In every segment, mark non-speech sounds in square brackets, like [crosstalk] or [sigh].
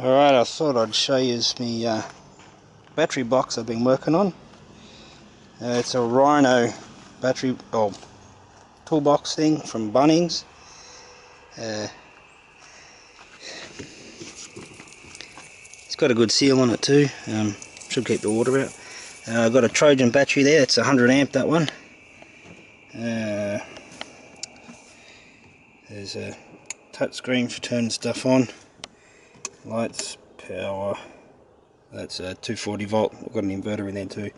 Alright, I thought I'd show you my uh, battery box I've been working on. Uh, it's a Rhino battery oh, toolbox thing from Bunnings. Uh, it's got a good seal on it too, um, should keep the water out. Uh, I've got a Trojan battery there, it's a 100 amp that one. Uh, there's a touch screen for turning stuff on lights, power, that's a 240 volt, I've got an inverter in there too,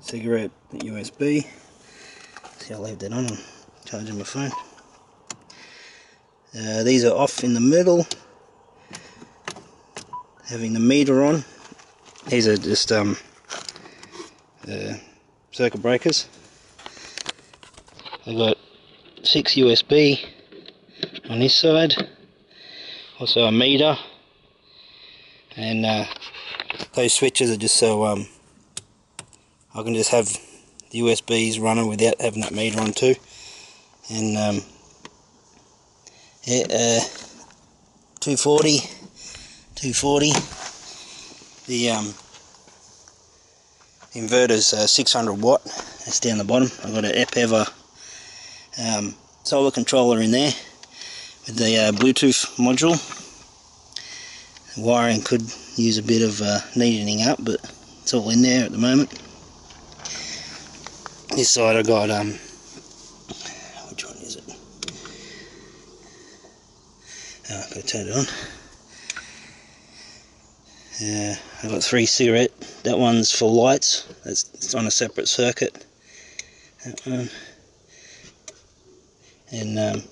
cigarette, USB, see I'll leave that on, I'm charging my phone. Uh, these are off in the middle, having the meter on, these are just um, uh, circuit breakers. I've got six USB on this side, also a meter and uh, those switches are just so um, I can just have the USBs running without having that meter on too. And um, uh, 240 240 the um, inverter's uh, 600 watt. That's down the bottom. I've got an Epever um, solar controller in there with the uh, Bluetooth module wiring could use a bit of uh, neatening up but it's all in there at the moment. This side I got um which one is it? Oh, I've got to turn it on. Yeah I've got three cigarette that one's for lights that's it's on a separate circuit. That one. And um,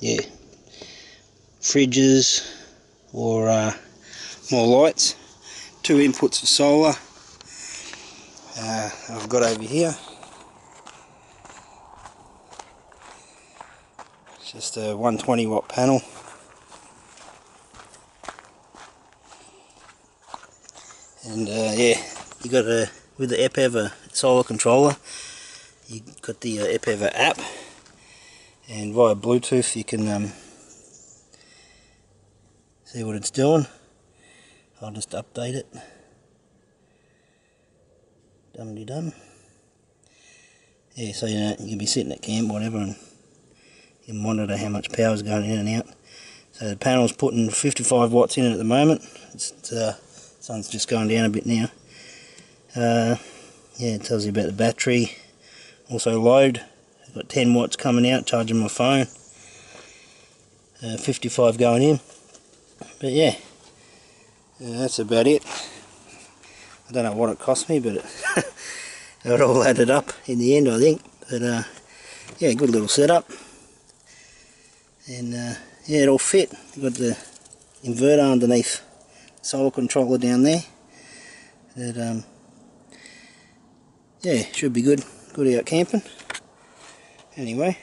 yeah fridges or uh, more lights, two inputs of solar. Uh, I've got over here just a 120 watt panel. And uh, yeah, you got a with the Epever solar controller, you got the uh, app, and via Bluetooth you can um, see what it's doing. I'll just update it. Dum de dum. Yeah, so you know, you can be sitting at camp, whatever, and you monitor how much power is going in and out. So the panel's putting 55 watts in it at the moment. It's uh, sun's just going down a bit now. Uh, yeah, it tells you about the battery. Also load. I've got 10 watts coming out, charging my phone. Uh, 55 going in. But yeah, yeah, that's about it. I don't know what it cost me, but it, [laughs] it all added up in the end, I think. But uh, yeah, good little setup. And uh, yeah, it all fit. Got the inverter underneath, solar controller down there. That um, yeah, should be good. Good out camping. Anyway,